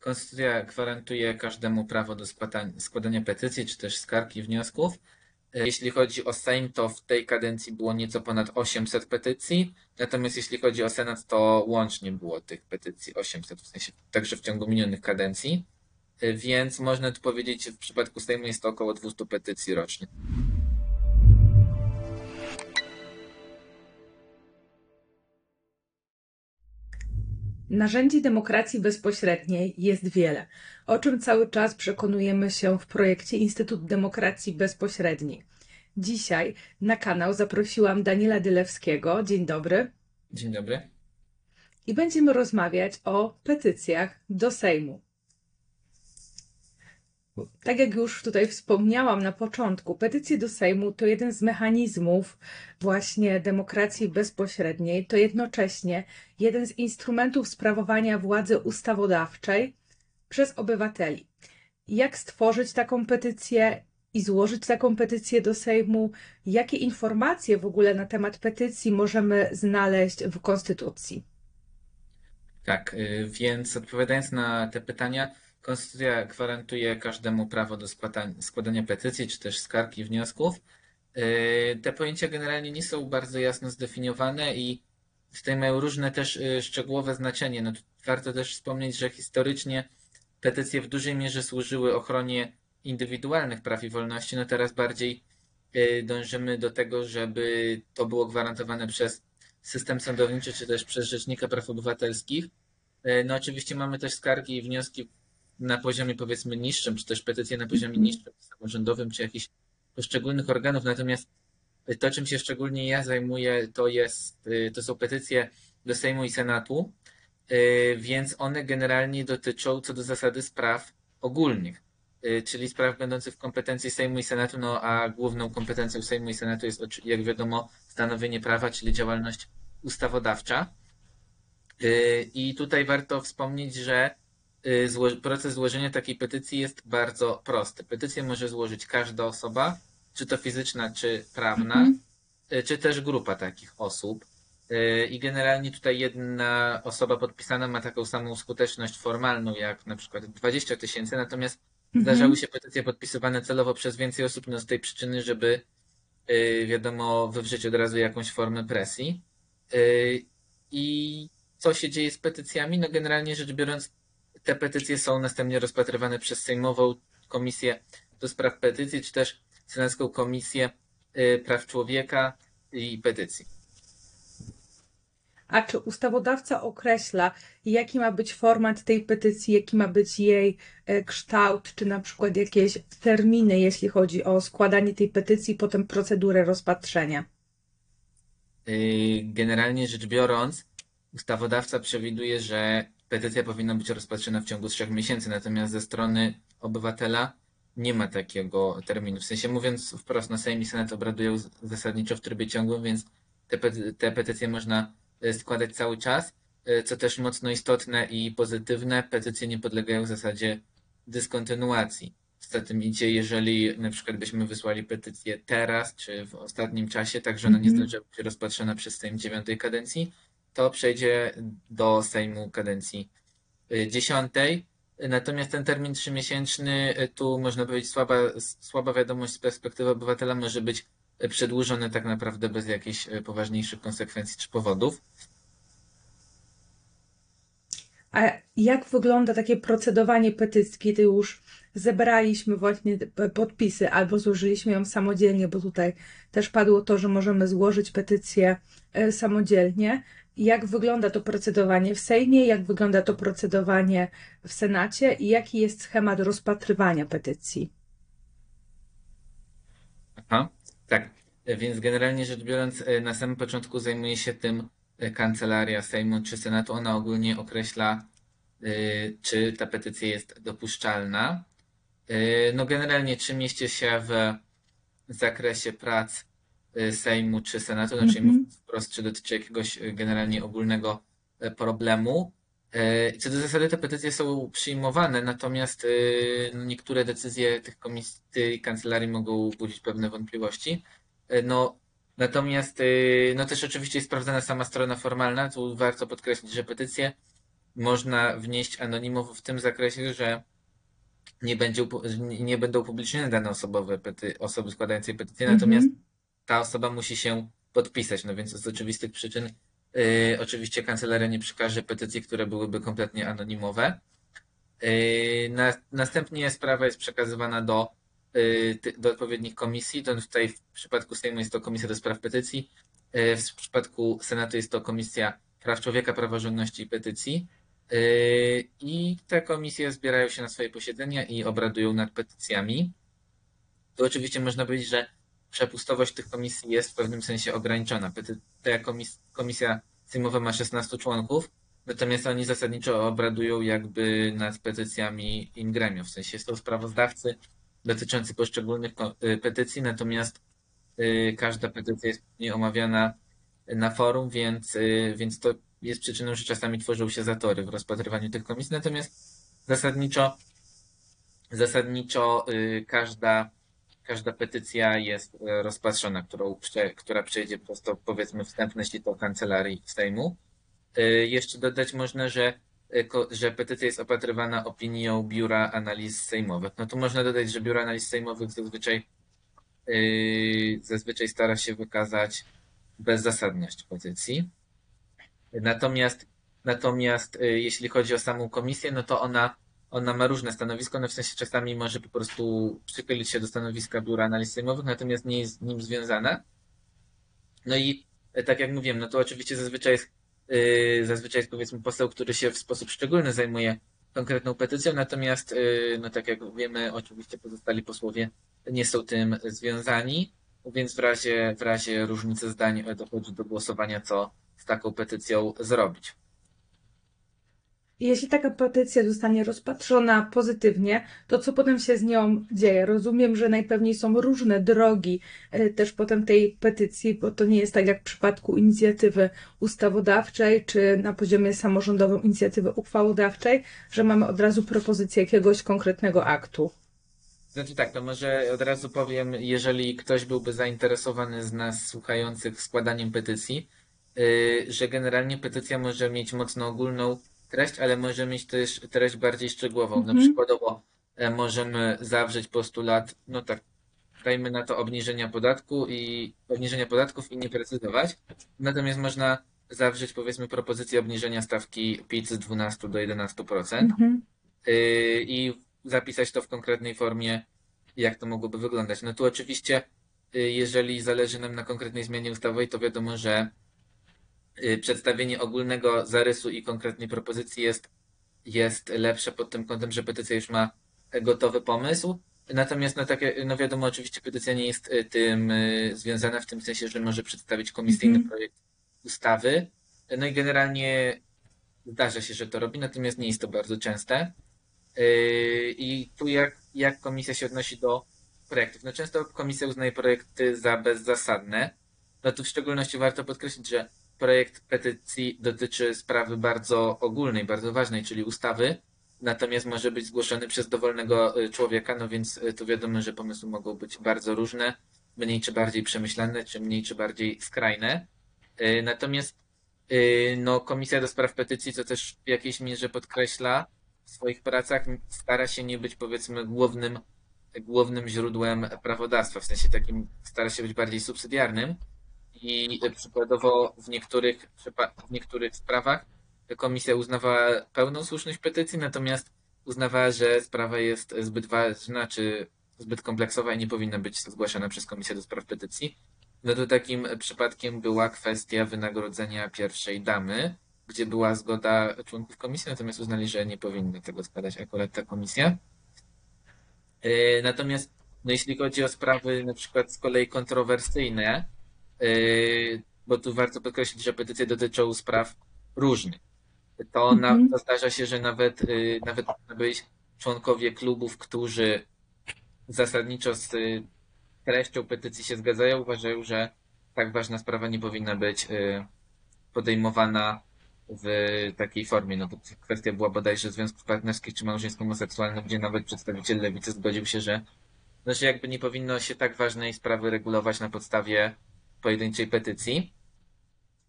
Konstytucja gwarantuje każdemu prawo do składania petycji czy też skarg i wniosków. E, jeśli chodzi o Sejm, to w tej kadencji było nieco ponad 800 petycji, natomiast jeśli chodzi o Senat, to łącznie było tych petycji 800, w sensie także w ciągu minionych kadencji, e, więc można tu powiedzieć, że w przypadku Sejmu jest to około 200 petycji rocznie. Narzędzi demokracji bezpośredniej jest wiele, o czym cały czas przekonujemy się w projekcie Instytut Demokracji Bezpośredniej. Dzisiaj na kanał zaprosiłam Daniela Dylewskiego. Dzień dobry. Dzień dobry. I będziemy rozmawiać o petycjach do Sejmu. Tak jak już tutaj wspomniałam na początku, petycje do Sejmu to jeden z mechanizmów właśnie demokracji bezpośredniej, to jednocześnie jeden z instrumentów sprawowania władzy ustawodawczej przez obywateli. Jak stworzyć taką petycję i złożyć taką petycję do Sejmu? Jakie informacje w ogóle na temat petycji możemy znaleźć w Konstytucji? Tak, y, więc odpowiadając na te pytania, Konstytucja gwarantuje każdemu prawo do składania petycji, czy też skarg i wniosków. Yy, te pojęcia generalnie nie są bardzo jasno zdefiniowane i tutaj mają różne też yy, szczegółowe znaczenie. No, warto też wspomnieć, że historycznie petycje w dużej mierze służyły ochronie indywidualnych praw i wolności. No teraz bardziej yy, dążymy do tego, żeby to było gwarantowane przez system sądowniczy, czy też przez Rzecznika Praw Obywatelskich. No oczywiście mamy też skargi i wnioski na poziomie powiedzmy niższym, czy też petycje na poziomie mhm. niższym, samorządowym, czy jakichś poszczególnych organów. Natomiast to, czym się szczególnie ja zajmuję, to jest, y, to są petycje do Sejmu i Senatu, y, więc one generalnie dotyczą co do zasady spraw ogólnych, y, czyli spraw będących w kompetencji Sejmu i Senatu, no a główną kompetencją Sejmu i Senatu jest, jak wiadomo, stanowienie prawa, czyli działalność ustawodawcza. I tutaj warto wspomnieć, że Y, proces złożenia takiej petycji jest bardzo prosty. Petycję może złożyć każda osoba, czy to fizyczna, czy prawna, mhm. Y, czy też grupa takich osób. Y, I generalnie tutaj jedna osoba podpisana ma taką samą skuteczność formalną jak na przykład 20 tysięcy, natomiast mhm. zdarzały się petycje podpisywane celowo przez więcej osób no z tej przyczyny, żeby wiadomo wywrzeć od razu jakąś formę presji. I co się dzieje z petycjami? No generalnie rzecz biorąc, te petycje są następnie rozpatrywane przez Sejmową Komisję do Spraw Petycji, czy też Senacką Komisję y, Praw Człowieka i Petycji. A czy ustawodawca określa, jaki ma być format tej petycji, jaki ma być jej e, kształt, czy na przykład jakieś terminy, jeśli chodzi o składanie tej petycji, potem procedurę rozpatrzenia? Y, generalnie rzecz biorąc, ustawodawca przewiduje, że petycja powinna być rozpatrzona w ciągu trzech miesięcy, natomiast ze strony obywatela nie ma takiego terminu. W sensie mówiąc wprost, na Sejm i Senat obradują zasadniczo w trybie ciągłym, więc te, te petycje można e, składać cały czas. E, co też mocno istotne i pozytywne, petycje nie podlegają w zasadzie dyskontynuacji. Z tym idzie, jeżeli na przykład byśmy wysłali petycję teraz, czy w ostatnim czasie, tak że ona nie mhm. zdążyła być rozpatrzona przez Sejm dziewiątej kadencji, to przejdzie do Sejmu kadencji y, dziesiątej. Natomiast ten termin trzymiesięczny, y, tu można powiedzieć słaba, słaba wiadomość z perspektywy obywatela może być przedłużony tak naprawdę bez jakichś y, poważniejszych konsekwencji czy powodów. A jak wygląda takie procedowanie petycji, kiedy już zebraliśmy właśnie podpisy albo złożyliśmy ją samodzielnie, bo tutaj też padło to, że możemy złożyć petycję samodzielnie jak wygląda to procedowanie w Sejmie, jak wygląda to procedowanie w Senacie i jaki jest schemat rozpatrywania petycji. Aha, tak. Więc generalnie rzecz biorąc, e, na samym początku zajmuje się tym e, kancelaria Sejmu czy Senatu. Ona ogólnie określa, e, czy ta petycja jest dopuszczalna. No generalnie, czy mieści się w zakresie prac Sejmu czy Senatu, znaczy mm -hmm. wprost, czy dotyczy jakiegoś y, generalnie ogólnego y, problemu. Co do zasady te petycje są przyjmowane, natomiast no, niektóre decyzje tych komisji, tej kancelarii mogą budzić pewne wątpliwości. No, natomiast no też oczywiście jest sprawdzana sama strona formalna. Tu warto podkreślić, że petycje można wnieść anonimów w tym zakresie, że nie, będzie, nie będą upublicznione dane osobowe pety, osoby składającej petycję, Mhm. natomiast ta osoba musi się podpisać. No więc z oczywistych przyczyn yy, oczywiście kancelaria nie przekaże petycji, które byłyby kompletnie anonimowe. Yy, na, następnie sprawa jest przekazywana do, yy, do odpowiednich komisji. To tutaj w przypadku Sejmu jest to Komisja do Spraw Petycji, w przypadku Senatu jest to Komisja Praw Człowieka, Praworządności i Petycji. I te komisje zbierają się na swoje posiedzenia i obradują nad petycjami. To oczywiście można powiedzieć, że przepustowość tych komisji jest w pewnym sensie ograniczona. Ta komis komisja sejmowa ma 16 członków, natomiast oni zasadniczo obradują jakby nad petycjami in gremio, w sensie są sprawozdawcy dotyczący poszczególnych y, petycji, natomiast y, każda petycja jest omawiana na forum, więc, y, więc to jest przyczyną, że czasami tworzą się zatory w rozpatrywaniu tych komisji, natomiast zasadniczo, zasadniczo każda każda petycja jest e, rozpatrzona, którą, która przejdzie przez to, powiedzmy, wstępne sito kancelarii Sejmu. E, jeszcze dodać można, że, e, że petycja jest opatrywana opinią Biura Analiz Sejmowych. No tu można dodać, że Biuro Analiz Sejmowych zazwyczaj, zazwyczaj stara się wykazać bezzasadność petycji. Natomiast, natomiast jeśli chodzi o samą komisję, no to ona ona ma różne stanowisko, no w sensie czasami może po prostu przychylić się do stanowiska Biura Analiz Sejmowych, natomiast nie jest z nim związana. No i e, tak jak mówiłem, no to oczywiście zazwyczaj jest, yy, zazwyczaj jest powiedzmy poseł, który się w sposób szczególny zajmuje konkretną petycją, natomiast yy, no tak jak wiemy, oczywiście pozostali posłowie nie są tym związani, więc w razie, w razie różnicy zdań dochodzi do głosowania, co z taką petycją zrobić. Jeśli taka petycja zostanie rozpatrzona pozytywnie, to co potem się z nią dzieje? Rozumiem, że najpewniej są różne drogi e, też potem tej petycji, bo to nie jest tak jak w przypadku inicjatywy ustawodawczej, czy na poziomie samorządowym inicjatywy uchwałodawczej, że mamy od razu propozycję jakiegoś konkretnego aktu. Znaczy tak, to może od razu powiem, jeżeli ktoś byłby zainteresowany z nas słuchających składaniem petycji, y, że generalnie petycja może mieć mocno ogólną treść, ale może mieć też treść bardziej szczegółową. Mhm. Na przykładowo e, możemy zawrzeć postulat, no tak, dajmy na to obniżenia podatku i obniżenia podatków i nie precyzować. Natomiast można zawrzeć powiedzmy propozycję obniżenia stawki PIT z 12 do 11% mhm. Y, i zapisać to w konkretnej formie, jak to mogłoby wyglądać. No tu oczywiście, y, jeżeli zależy nam na konkretnej zmianie ustawowej, to wiadomo, że przedstawienie ogólnego zarysu i konkretnej propozycji jest, jest lepsze pod tym kątem, że petycja już ma gotowy pomysł. Natomiast no, takie, no wiadomo, oczywiście petycja nie jest y, tym y, związana w tym sensie, że może przedstawić komisyjny mm -hmm. projekt ustawy. No i generalnie zdarza się, że to robi, natomiast nie jest to bardzo częste. I tu jak, jak komisja się odnosi do projektów? No często komisja uznaje projekty za bezzasadne. No tu w szczególności warto podkreślić, że projekt petycji dotyczy sprawy bardzo ogólnej, bardzo ważnej, czyli ustawy, natomiast może być zgłoszony przez dowolnego y, człowieka, no więc y, tu wiadomo, że pomysły mogą być bardzo różne, mniej czy bardziej przemyślane, czy mniej czy bardziej skrajne. Y, natomiast no, Komisja do Spraw Petycji, co też w jakiejś mierze podkreśla w swoich pracach, stara się nie być powiedzmy głównym, głównym źródłem prawodawstwa, w sensie takim stara się być bardziej subsydiarnym, i przykładowo w niektórych, w niektórych sprawach komisja uznawała pełną słuszność petycji, natomiast uznawała, że sprawa jest zbyt ważna czy zbyt kompleksowa i nie powinna być zgłaszana przez Komisję do Spraw Petycji. No to takim przypadkiem była kwestia wynagrodzenia pierwszej damy, gdzie była zgoda członków komisji, natomiast uznali, że nie powinna tego składać akurat ta komisja. E, natomiast no jeśli chodzi o sprawy na przykład z kolei kontrowersyjne, bo tu warto podkreślić, że petycje dotyczą spraw różnych. To, na, mhm. to zdarza się, że nawet, yy, nawet być członkowie klubów, którzy zasadniczo z treścią petycji się zgadzają, uważają, że tak ważna sprawa nie powinna być yy, podejmowana w takiej formie. No to kwestia była bodajże związków partnerskich czy małżeńsko-homoseksualnych, gdzie nawet przedstawiciel lewicy zgodził się, że, no, że jakby nie powinno się tak ważnej sprawy regulować na podstawie pojedynczej petycji.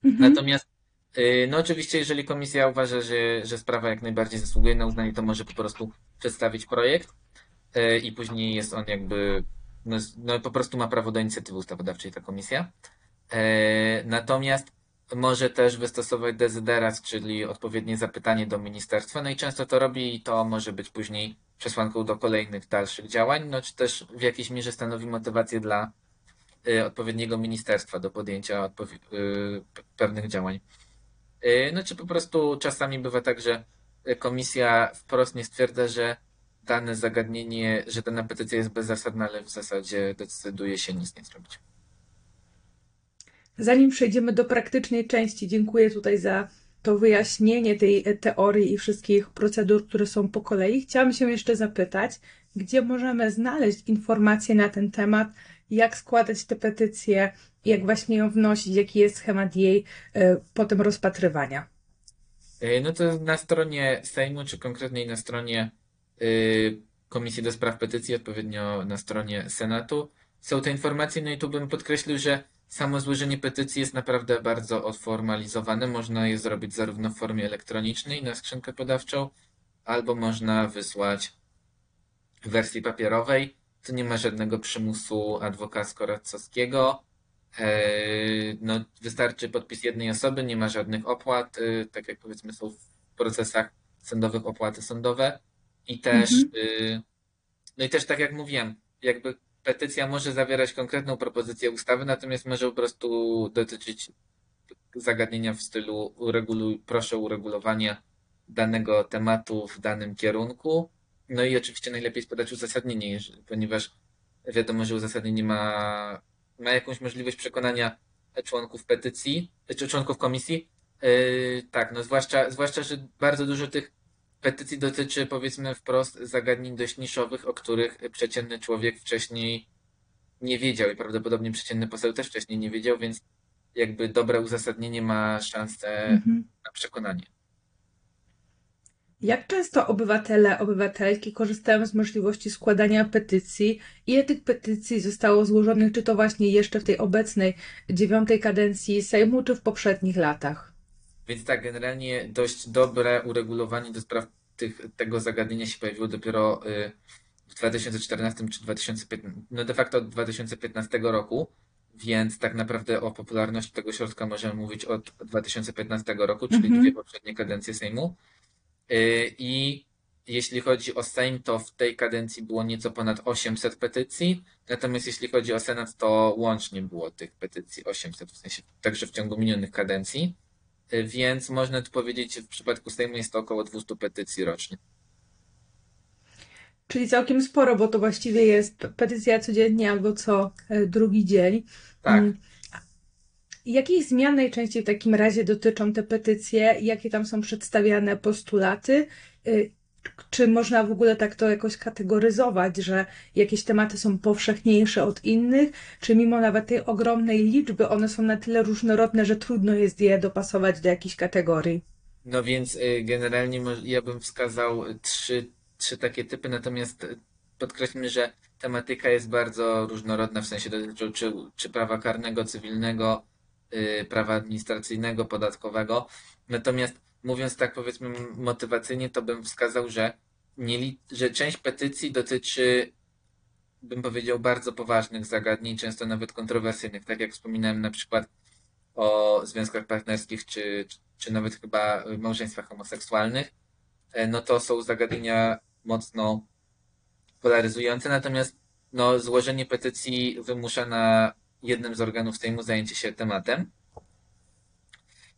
Mhm. Natomiast Y, No oczywiście, jeżeli komisja uważa, że, że sprawa jak najbardziej zasługuje na uznanie, to może po prostu przedstawić projekt y, i później jest on jakby, no, no po prostu ma prawo do inicjatywy ustawodawczej ta komisja. E, Natomiast może też wystosować dezyderat, czyli odpowiednie zapytanie do ministerstwa, no i często to robi i to może być później przesłanką do kolejnych dalszych działań, no czy też w jakiejś mierze stanowi motywację dla y, odpowiedniego ministerstwa do podjęcia y, pe- pewnych działań. Y, No czy po prostu czasami bywa tak, że y, komisja wprost nie stwierdza, że dane zagadnienie, że dana petycja jest bezzasadna, ale w zasadzie decyduje się nic nie zrobić. Zanim przejdziemy do praktycznej części, dziękuję tutaj za to wyjaśnienie tej teorii i wszystkich procedur, które są po kolei. Chciałam się jeszcze zapytać, gdzie możemy znaleźć informacje na ten temat, jak składać te petycje, jak właśnie ją wnosić, jaki jest schemat jej e, potem rozpatrywania. Y, No to na stronie Sejmu, czy konkretniej na stronie y, Komisji do Spraw Petycji, odpowiednio na stronie Senatu, są te informacje. No i tu bym podkreślił, że samo złożenie petycji jest naprawdę bardzo odformalizowane. Można je zrobić zarówno w formie elektronicznej na skrzynkę podawczą, albo można wysłać w wersji papierowej. Tu nie ma żadnego przymusu adwokacko-radcowskiego. Eee, No, wystarczy podpis jednej osoby, nie ma żadnych opłat, y, tak jak powiedzmy są w procesach sądowych opłaty sądowe. I też, Mhm. y, no i też tak jak mówiłem, jakby petycja może zawierać konkretną propozycję ustawy, natomiast może po prostu dotyczyć zagadnienia w stylu ureguluj, proszę o uregulowanie danego tematu w danym kierunku. No i oczywiście najlepiej jest podać uzasadnienie, ponieważ wiadomo, że uzasadnienie ma, ma jakąś możliwość przekonania członków petycji, czy członków komisji. Yy, tak, no zwłaszcza, zwłaszcza, że bardzo dużo tych petycji dotyczy powiedzmy wprost zagadnień dość niszowych, o których przeciętny człowiek wcześniej nie wiedział i prawdopodobnie przeciętny poseł też wcześniej nie wiedział, więc jakby dobre uzasadnienie ma szansę Mhm. na przekonanie. Jak często obywatele, obywatelki korzystają z możliwości składania petycji? Ile tych petycji zostało złożonych, czy to właśnie jeszcze w tej obecnej dziewiątej kadencji Sejmu, czy w poprzednich latach? Więc tak, generalnie dość dobre uregulowanie do spraw tych, tego zagadnienia się pojawiło dopiero y, w 2014 czy 2015, no de facto od 2015 roku, więc tak naprawdę o popularności tego środka możemy mówić od 2015 roku, czyli Mhm. dwie poprzednie kadencje Sejmu. Y, I jeśli chodzi o Sejm, to w tej kadencji było nieco ponad 800 petycji, natomiast jeśli chodzi o Senat, to łącznie było tych petycji 800, w sensie także w ciągu minionych kadencji. Y, Więc można tu powiedzieć, że w przypadku Sejmu jest to około 200 petycji rocznie. Czyli całkiem sporo, bo to właściwie jest petycja codziennie albo co e, drugi dzień. Tak. Jakich zmian najczęściej w takim razie dotyczą te petycje? Jakie tam są przedstawiane postulaty? Y, Czy można w ogóle tak to jakoś kategoryzować, że jakieś tematy są powszechniejsze od innych? Czy mimo nawet tej ogromnej liczby one są na tyle różnorodne, że trudno jest je dopasować do jakichś kategorii? No więc y, generalnie ja bym wskazał trzy, trzy takie typy, natomiast y, podkreślmy, że tematyka jest bardzo różnorodna, w sensie dotyczy czy, czy prawa karnego, cywilnego, prawa administracyjnego, podatkowego. Natomiast mówiąc tak powiedzmy motywacyjnie, to bym wskazał, że, nie, że część petycji dotyczy, bym powiedział, bardzo poważnych zagadnień, często nawet kontrowersyjnych, tak jak wspominałem na przykład o związkach partnerskich, czy, czy, czy nawet chyba małżeństwach homoseksualnych, e, no to są zagadnienia mocno polaryzujące, natomiast no, złożenie petycji wymusza na jednym z organów Sejmu zajęcie się tematem.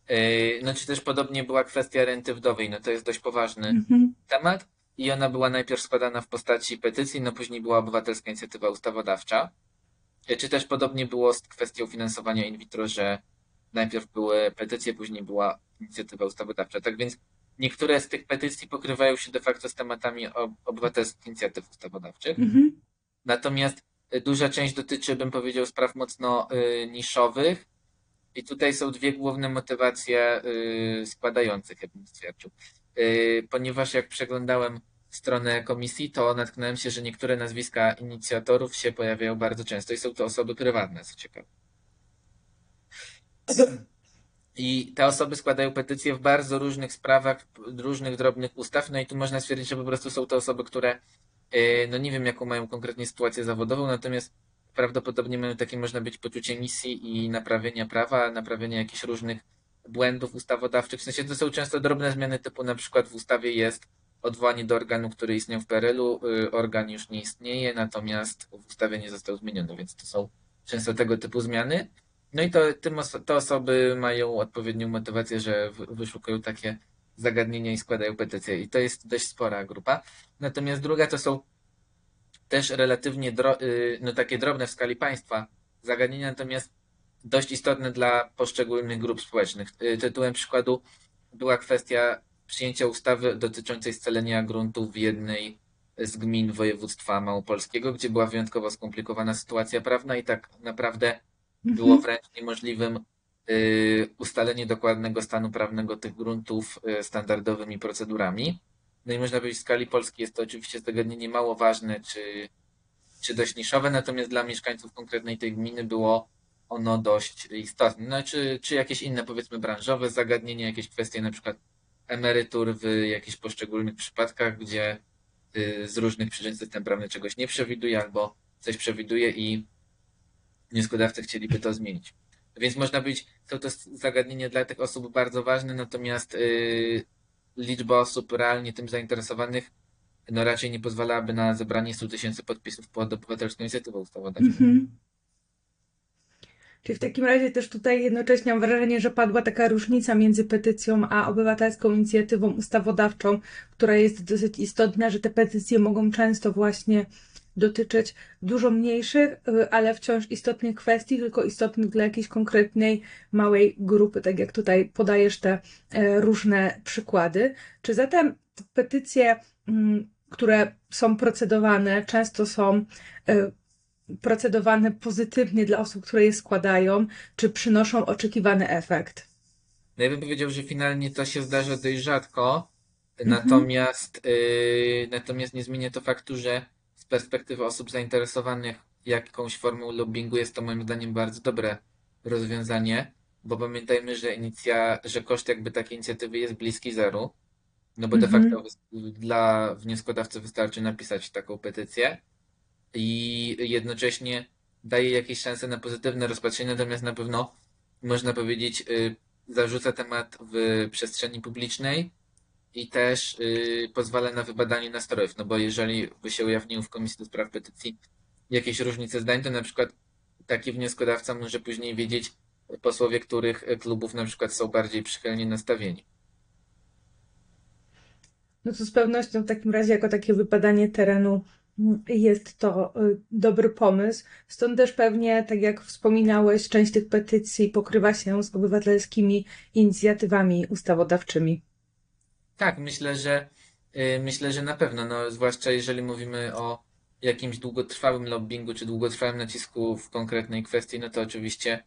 E, No czy też podobnie była kwestia renty wdowej, no to jest dość poważny Mhm. temat i ona była najpierw składana w postaci petycji, no później była obywatelska inicjatywa ustawodawcza. E, Czy też podobnie było z kwestią finansowania in vitro, że najpierw były petycje, później była inicjatywa ustawodawcza. Tak więc niektóre z tych petycji pokrywają się de facto z tematami ob- obywatelskich inicjatyw ustawodawczych. Mhm. Natomiast duża część dotyczy, bym powiedział, spraw mocno y, niszowych. I tutaj są dwie główne motywacje y, składających, ja bym stwierdził. Y, ponieważ jak przeglądałem stronę komisji, to natknąłem się, że niektóre nazwiska inicjatorów się pojawiają bardzo często i są to osoby prywatne, co ciekawe. I te osoby składają petycje w bardzo różnych sprawach, różnych drobnych ustaw, no i tu można stwierdzić, że po prostu są to osoby, które, no nie wiem jaką mają konkretnie sytuację zawodową, natomiast prawdopodobnie mają takie, można być, poczucie misji i naprawienia prawa, naprawienia jakichś różnych błędów ustawodawczych. W sensie to są często drobne zmiany typu na przykład w ustawie jest odwołanie do organu, który istniał w PRL-u, y, organ już nie istnieje, natomiast w ustawie nie został zmieniony, więc to są często tego typu zmiany. No i to, tym te osoby mają odpowiednią motywację, że wy- wyszukują takie zagadnienia i składają petycje. I to jest dość spora grupa. Natomiast druga to są też relatywnie y, no takie drobne w skali państwa zagadnienia, natomiast dość istotne dla poszczególnych grup społecznych. Y, Tytułem przykładu była kwestia przyjęcia ustawy dotyczącej scalenia gruntów w jednej z gmin województwa małopolskiego, gdzie była wyjątkowo skomplikowana sytuacja prawna i tak naprawdę było Mhm. wręcz niemożliwym ustalenie dokładnego stanu prawnego tych gruntów y, standardowymi procedurami. No i można powiedzieć, w skali Polski jest to oczywiście zagadnienie mało ważne czy, czy dość niszowe, natomiast dla mieszkańców konkretnej tej gminy było ono dość istotne. No czy, czy jakieś inne, powiedzmy, branżowe zagadnienia, jakieś kwestie na przykład emerytur w jakichś poszczególnych przypadkach, gdzie y, z różnych przyczyn system prawny czegoś nie przewiduje albo coś przewiduje i wnioskodawcy chcieliby to zmienić. Więc można być, są to zagadnienia dla tych osób bardzo ważne, natomiast yy, liczba osób realnie tym zainteresowanych no raczej nie pozwalałaby na zebranie 100 tysięcy podpisów pod obywatelską inicjatywą ustawodawczą. Mhm. Czyli w takim razie też tutaj jednocześnie mam wrażenie, że padła taka różnica między petycją a obywatelską inicjatywą ustawodawczą, która jest dosyć istotna, że te petycje mogą często właśnie dotyczyć dużo mniejszych, y, ale wciąż istotnych kwestii, tylko istotnych dla jakiejś konkretnej małej grupy, tak jak tutaj podajesz te e, różne przykłady. Czy zatem te petycje, mm, które są procedowane, często są e, procedowane pozytywnie dla osób, które je składają, czy przynoszą oczekiwany efekt? No ja bym powiedział, że finalnie to się zdarza dość rzadko, Mhm. natomiast, yy, natomiast nie zmienia to faktu, że perspektywy osób zainteresowanych jakąś formą lobbingu jest to moim zdaniem bardzo dobre rozwiązanie, bo pamiętajmy, że inicja, że koszt jakby takiej inicjatywy jest bliski zeru, no bo de Mhm. facto dla wnioskodawcy wystarczy napisać taką petycję i jednocześnie daje jakieś szanse na pozytywne rozpatrzenie, natomiast na pewno można powiedzieć, y, zarzuca temat w przestrzeni publicznej i też y, pozwala na wybadanie nastrojów, no bo jeżeli by się ujawniły w Komisji do Spraw Petycji jakieś różnice zdań, to na przykład taki wnioskodawca może później wiedzieć, posłowie których klubów na przykład są bardziej przychylnie nastawieni. No to z pewnością w takim razie, jako takie wypadanie terenu, jest to y, dobry pomysł. Stąd też pewnie, tak jak wspominałeś, część tych petycji pokrywa się z obywatelskimi inicjatywami ustawodawczymi. Tak, myślę, że y, myślę, że na pewno, no, zwłaszcza jeżeli mówimy o jakimś długotrwałym lobbingu czy długotrwałym nacisku w konkretnej kwestii, no to oczywiście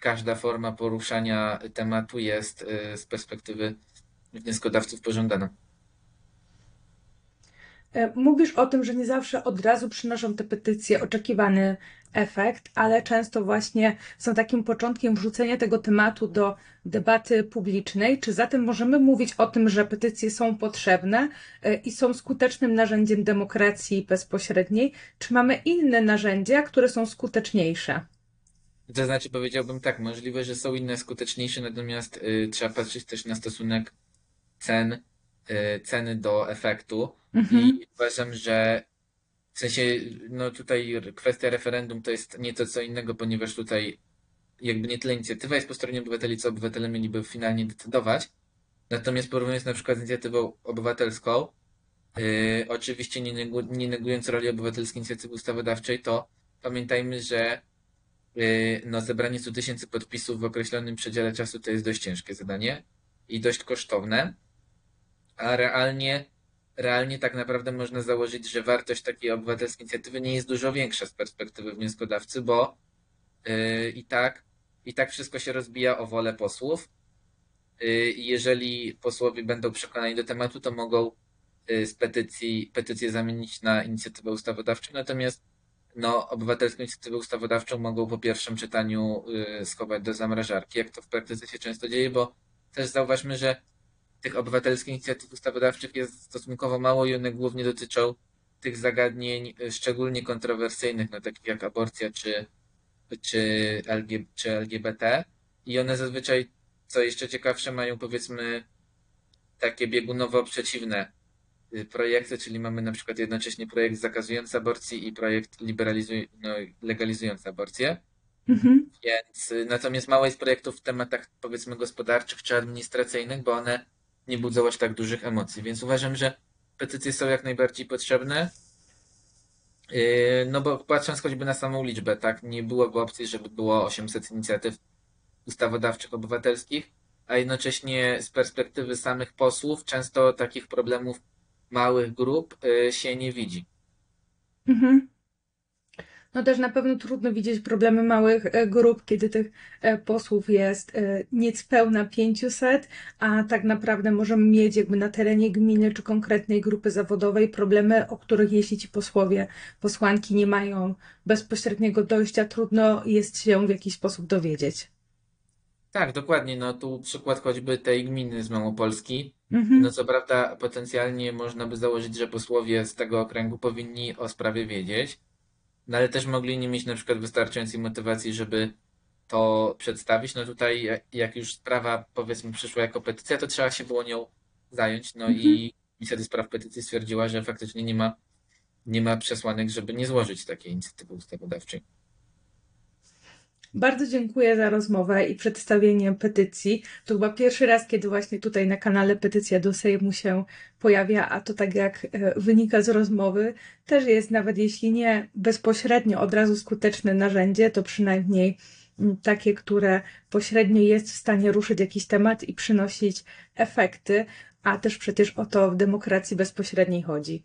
każda forma poruszania tematu jest y, z perspektywy wnioskodawców pożądana. E, Mówisz o tym, że nie zawsze od razu przynoszą te petycje oczekiwany efekt, ale często właśnie są takim początkiem wrzucenia tego tematu do debaty publicznej. Czy zatem możemy mówić o tym, że petycje są potrzebne e, i są skutecznym narzędziem demokracji bezpośredniej? Czy mamy inne narzędzia, które są skuteczniejsze? To znaczy powiedziałbym tak, możliwe, że są inne skuteczniejsze, natomiast y, trzeba patrzeć też na stosunek cen, y, ceny do efektu Mhm. i uważam, że w sensie, no tutaj kwestia referendum to jest nieco co innego, ponieważ tutaj jakby nie tyle inicjatywa jest po stronie obywateli, co obywatele mieliby finalnie decydować. Natomiast porównując na przykład z inicjatywą obywatelską, yy, oczywiście nie, negu, nie negując roli obywatelskiej inicjatywy ustawodawczej, to pamiętajmy, że yy, no, zebranie 100 tysięcy podpisów w określonym przedziale czasu to jest dość ciężkie zadanie i dość kosztowne, a realnie, realnie tak naprawdę można założyć, że wartość takiej obywatelskiej inicjatywy nie jest dużo większa z perspektywy wnioskodawcy, bo yy, i tak, i tak wszystko się rozbija o wolę posłów. I jeżeli posłowie będą przekonani do tematu, to mogą yy, z petycji, petycję zamienić na inicjatywę ustawodawczą, natomiast no, obywatelską inicjatywę ustawodawczą mogą po pierwszym czytaniu y, schować do zamrażarki, jak to w praktyce się często dzieje, bo też zauważmy, że tych obywatelskich inicjatyw ustawodawczych jest stosunkowo mało i one głównie dotyczą tych zagadnień y, szczególnie kontrowersyjnych, no takich jak aborcja czy, czy, LG, czy LGBT. I one zazwyczaj, co jeszcze ciekawsze, mają powiedzmy takie biegunowo przeciwne y, projekty, czyli mamy na przykład jednocześnie projekt zakazujący aborcji i projekt liberalizuj, no, legalizujący aborcję. Mhm. Więc y, natomiast mało jest projektów w tematach powiedzmy gospodarczych czy administracyjnych, bo one nie budzą aż tak dużych emocji. Więc uważam, że petycje są jak najbardziej potrzebne. Yy, No bo patrząc choćby na samą liczbę, tak, nie byłoby opcji, żeby było 800 inicjatyw ustawodawczych obywatelskich, a jednocześnie z perspektywy samych posłów często takich problemów małych grup yy, się nie widzi. Mhm. No też na pewno trudno widzieć problemy małych e, grup, kiedy tych e, posłów jest e, niespełna 500, a tak naprawdę możemy mieć jakby na terenie gminy czy konkretnej grupy zawodowej problemy, o których jeśli ci posłowie, posłanki nie mają bezpośredniego dojścia, trudno jest się w jakiś sposób dowiedzieć. Tak, dokładnie. No tu przykład choćby tej gminy z Małopolski. Mhm. No co prawda potencjalnie można by założyć, że posłowie z tego okręgu powinni o sprawie wiedzieć, no ale też mogli nie mieć na przykład wystarczającej motywacji, żeby to przedstawić. No tutaj jak już sprawa powiedzmy przyszła jako petycja, to trzeba się było nią zająć. No Mhm. i Komisja do Spraw Petycji stwierdziła, że faktycznie nie ma, nie ma przesłanek, żeby nie złożyć takiej inicjatywy ustawodawczej. Bardzo dziękuję za rozmowę i przedstawienie petycji. To chyba pierwszy raz, kiedy właśnie tutaj na kanale petycja do Sejmu się pojawia, a to tak jak e, wynika z rozmowy, też jest nawet jeśli nie bezpośrednio od razu skuteczne narzędzie, to przynajmniej takie, które pośrednio jest w stanie ruszyć jakiś temat i przynosić efekty, a też przecież o to w demokracji bezpośredniej chodzi.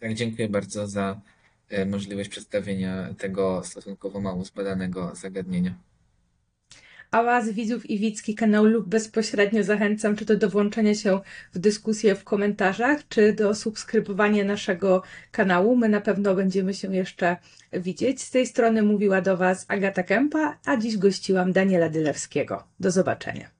Tak, dziękuję bardzo za możliwość przedstawienia tego stosunkowo mało zbadanego zagadnienia. A Was, widzów i widzki kanału lub bezpośrednio zachęcam czy to do włączenia się w dyskusję w komentarzach, czy do subskrybowania naszego kanału. My na pewno będziemy się jeszcze widzieć. Z tej strony mówiła do Was Agata Kępa, a dziś gościłam Daniela Dylewskiego. Do zobaczenia.